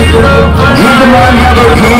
Neither man have I known